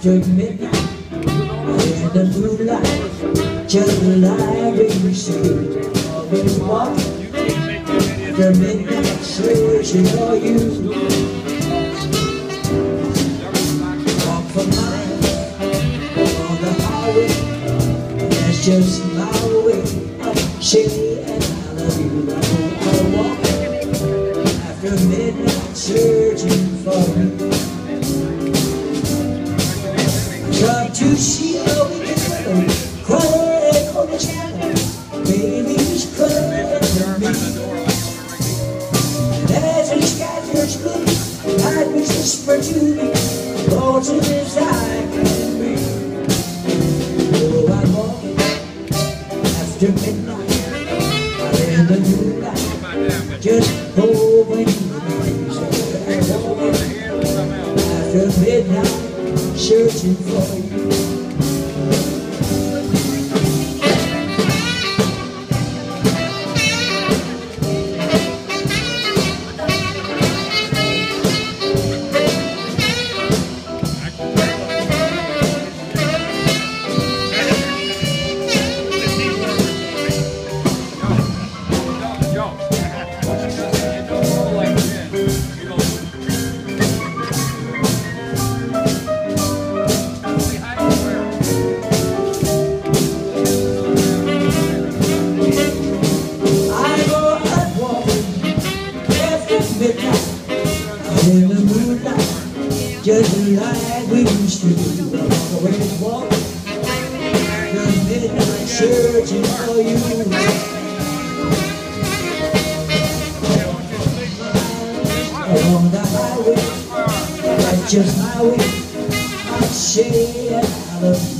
after midnight in the moonlight, just like we walk. After midnight, you. Walk for miles on the highway. That's just my way of searching for see how we can settle Crying on the channel Baby's crying for me And as the sky turns blue winds whisper to me I can breathe Oh, I'm walking After midnight. In the Just After midnight searching for you. Just like we used to do. Always walk after midnight, searching for you. Along the highway, that's just my way. I say I love you.